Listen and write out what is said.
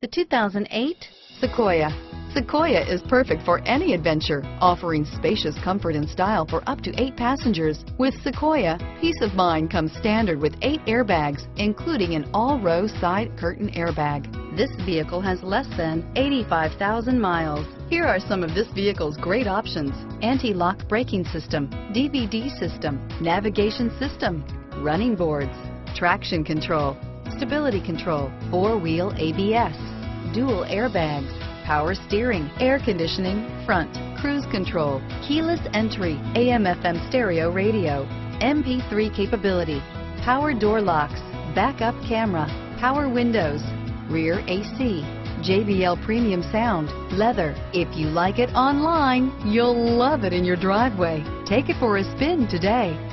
The 2008 Sequoia. Sequoia is perfect for any adventure, offering spacious comfort and style for up to eight passengers. With Sequoia, peace of mind comes standard with eight airbags, including an all-row side curtain airbag. This vehicle has less than 85,000 miles. Here are some of this vehicle's great options. Anti-lock braking system, DVD system, navigation system, running boards, traction control, stability control, four-wheel ABS, dual airbags, power steering, air conditioning, front, cruise control, keyless entry, AM FM stereo radio, MP3 capability, power door locks, backup camera, power windows, rear AC, JBL premium sound, leather. If you like it online, you'll love it in your driveway. Take it for a spin today.